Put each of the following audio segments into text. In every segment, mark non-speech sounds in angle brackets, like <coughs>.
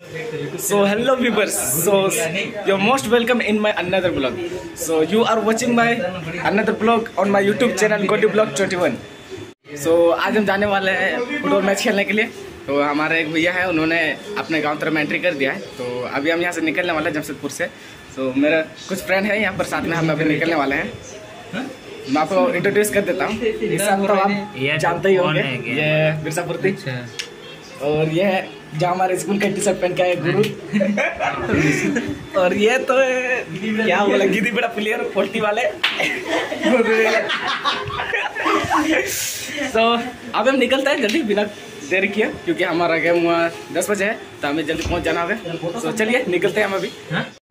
So hello viewers, so you're most welcome in my another vlog. So you are watching my another vlog on my YouTube channel Godi Vlog 21. So आज हम जाने वाले हैं football match खेलने के लिए। तो हमारे एक भैया है उन्होंने अपने गाँव तरफ़ में एंट्री कर दिया है। तो अभी हम यहाँ से निकलने वाले हैं जमशेदपुर से। तो मेरा कुछ फ्रेंड है यहाँ पर साथ में हम अभी निकलने वाले हैं। मैं आपको इंट्रोड्यूस कर देता हूँ। तो आप जानते ही होंगे ये बिरसा पूर्ति और ये है जहाँ हमारे स्कूल का टी शर्ट पहन के गुरु। और ये तो क्या बोला, गिदी बड़ा प्लेयर फोर्टी वाले। तो अब हम निकलते हैं जल्दी, बिना देर किए, क्योंकि हमारा गेम हुआ दस बजे है तो हमें जल्दी पहुँच जाना है। तो चलिए, निकलते हैं हम अभी।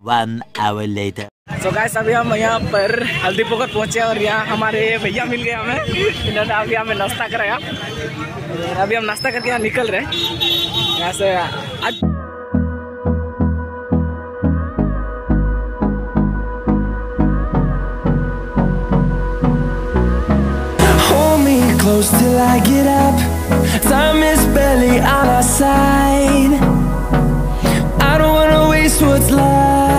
One hour later. So guys अभी हम यहाँ पर हल्दी पोखर पहुँचे और यहाँ हमारे भैया मिल गए हमें इन्होंने अभी हमें नाश्ता कराया अभी हम नाश्ता करके यहाँ निकल रहे हैं यहाँ से आज close till I get up. Time is barely on our side. I don't wanna waste what's left.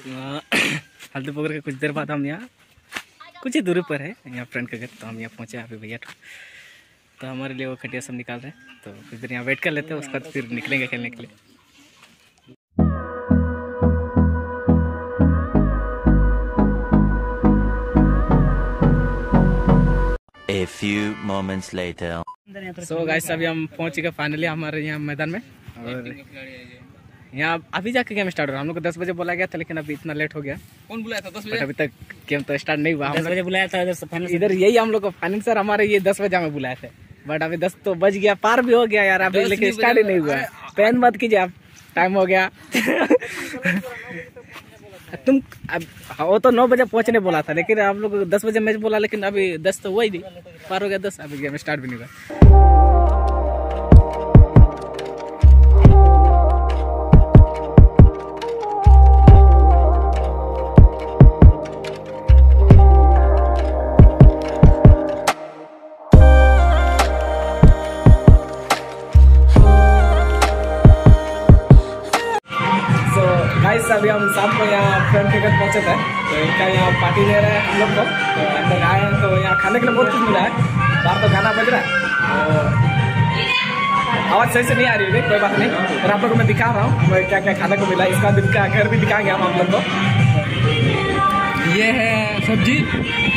<coughs> हल्दी पोखर के कुछ देर बाद हम यहाँ कुछ ही दूरी पर है यहाँ फ्रेंड के घर तो हम यहाँ पहुँचे अभी भैया तो हमारे लिए वो खटिया सब निकाल रहे हैं तो कुछ देर यहाँ वेट कर लेते हैं उसके बाद फिर निकलेंगे खेलने के लिए। A few moments later. So so, guys अभी हम पहुँच गए फाइनली हमारे यहाँ मैदान में। और यहाँ अभी जाके गेम स्टार्ट हो रहा है। हम लोग को दस बजे बोला गया था लेकिन अभी इतना लेट हो गया। कौन बुलाया था? दस बजे? अभी तक गेम तो स्टार्ट नहीं हुआ। हम बजे बुलाया था इधर से फाइनल इधर यही हम लोग को फाइनल सर हमारे ये दस बजे हमें बुलाए थे। बट अभी दस तो बज गया पार भी हो गया यार अभी लेकिन स्टार्ट ही नहीं हुआ। है पेन मत कीजिए आप टाइम हो गया। <laughs> तुम अब वो तो नौ बजे पहुँचने बोला था लेकिन आप लोग दस बजे मैच बोला लेकिन अभी दस तो हुआ ही नहीं। पार हो गया दस अभी गेम स्टार्ट भी नहीं हुआ। अभी हम शाम को यहाँ फ्रेंड के घर पहुँचे थे। तो इनका यहाँ पार्टी दे रहे हैं हम लोग को। तो अंदर आए हैं तो यहाँ खाने के लिए बहुत कुछ मिला है। बाहर तो खाना बज रहा है। तो आवाज़ सही से नहीं आ रही है, कोई बात नहीं। और आप लोग को मैं दिखा रहा हूँ क्या क्या खाने को मिला इसका दिन का घर भी दिखाएँगे हम, आप लोग को। ये है सब्ज़ी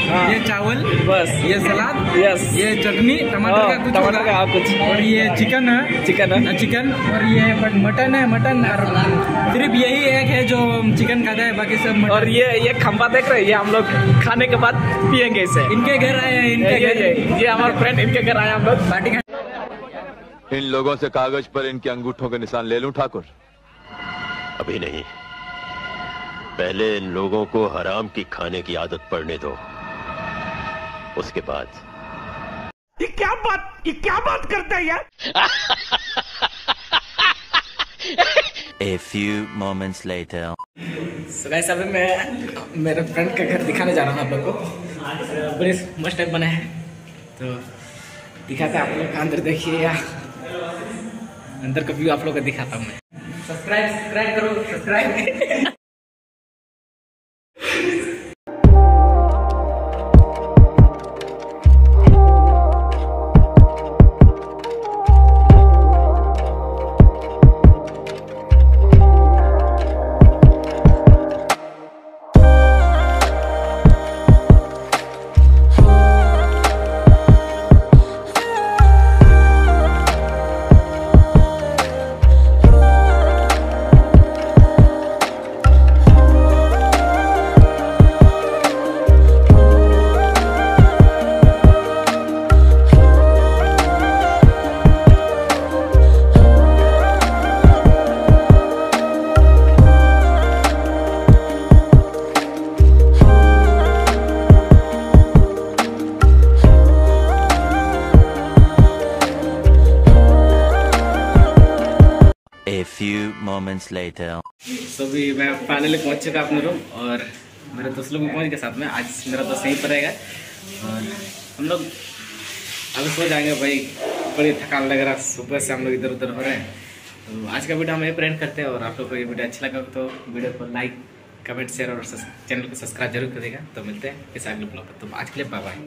हाँ। ये चावल बस। ये सलाद यस ये चटनी टमाटर का कुछ टमाटर का कुछ। और ये चिकन है। चिकन है। चिकन। और ये मटन है मटन। और सिर्फ़ यही एक है जो चिकन खाता है बाकी सब और ये ये खंबा देख रहे हैं ये हम लोग खाने के बाद पियेंगे इसे। इनके घर आए हैं इनके घर ये ये हमारे फ्रेंड इनके घर आए हम लोग। पार्टी इन लोगों से कागज़ पर इनके अंगूठों के निशान ले लूँ ठाकुर? अभी नहीं। पहले इन लोगों को हराम की खाने की आदत पड़ने दो। उसके बाद। ये क्या बात ये क्या बात करता है यार? A few moments later. So guys, अभी मैं मेरे फ्रेंड के घर दिखाने जा रहा हूँ आप लोग को। बड़े मस्त टाइप बना है। तो दिखाते हैं आप लोग अंदर देखिए या अंदर का व्यू आप लोग को दिखाता हूँ मैं। सब्सक्राइब सब्सक्राइब करो सब्सक्राइब moments later. सो भी मैं फाइनली पहुँच चुका अपने रूम और मेरे दोस्त लोग पहुँच गए साथ में। आज मेरा दोस्त यहीं पर रहेगा और हम लोग अभी सो जाएँगे भाई। बड़ी थकान लग रहा सुबह से हम लोग इधर उधर हो रहे हैं। तो आज का वीडियो हम यहीं पर एंड करते हैं और आप लोग को ये वीडियो अच्छा लगा तो वीडियो को लाइक कमेंट शेयर और चैनल को सब्सक्राइब ज़रूर करेगा तो मिलते हैं इस अगले ब्लॉग पर। तो आज के लिए बाय बाय